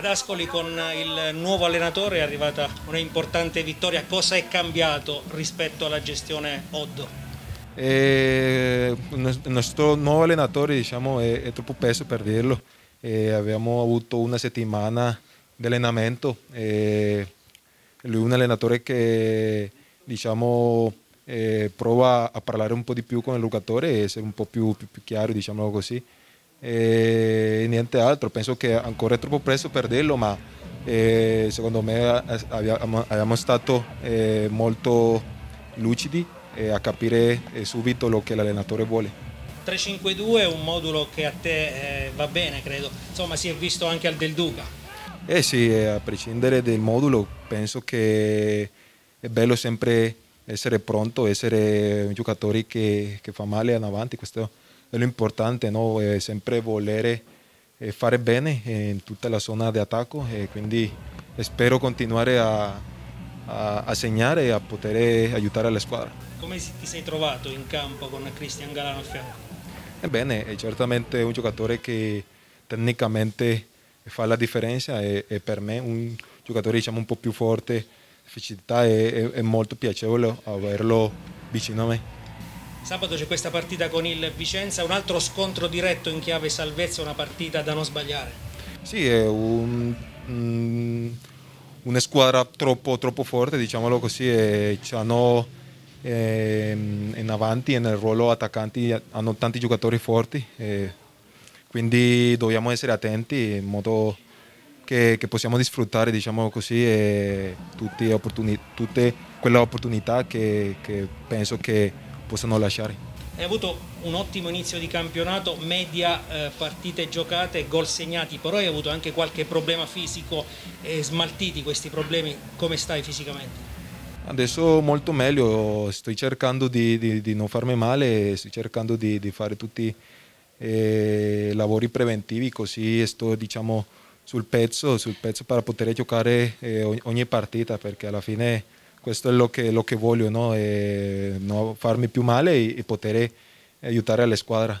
Ad Ascoli con il nuovo allenatore è arrivata un'importante vittoria. Cosa è cambiato rispetto alla gestione Oddo? Eh, il nostro nuovo allenatore diciamo, è, è troppo peso per dirlo. Eh, abbiamo avuto una settimana di allenamento. Eh, lui è un allenatore che diciamo, eh, prova a parlare un po' di più con il giocatore e essere un po' più, più, più chiaro, diciamolo così. E niente altro, penso che ancora è troppo presto per dirlo, ma eh, secondo me abbiamo, abbiamo stato eh, molto lucidi a capire eh, subito lo che l'allenatore vuole. 3-5-2 è un modulo che a te eh, va bene, credo. Insomma, si è visto anche al Del Duca. Eh sì, eh, a prescindere dal modulo, penso che è bello sempre essere pronto, essere un giocatore che, che fa male in avanti, questo l'importante, no? È sempre volere fare bene in tutta la zona di attacco e quindi spero continuare a, a, a segnare e a poter aiutare la squadra. Come ti sei trovato in campo con Cristian Galano a fianco? Ebbene, è certamente un giocatore che tecnicamente fa la differenza e, e per me un giocatore diciamo, un po' più forte, fisicità, è, è molto piacevole averlo vicino a me. Sabato c'è questa partita con il Vicenza, un altro scontro diretto in chiave salvezza, una partita da non sbagliare. Sì, è un, um, una squadra troppo, troppo, forte, diciamolo così, e hanno eh, in avanti nel ruolo attaccanti hanno tanti giocatori forti, quindi dobbiamo essere attenti in modo che, che possiamo sfruttare diciamo così, tutte, tutte, quelle opportunità che, che penso che possono lasciare. Hai avuto un ottimo inizio di campionato, media eh, partite giocate, gol segnati, però hai avuto anche qualche problema fisico e smaltiti questi problemi, come stai fisicamente? Adesso molto meglio, sto cercando di, di, di non farmi male, sto cercando di, di fare tutti i eh, lavori preventivi così sto diciamo sul pezzo, sul pezzo per poter giocare eh, ogni partita perché alla fine questo è lo che, lo che voglio, no? non farmi più male e, e poter aiutare la squadra.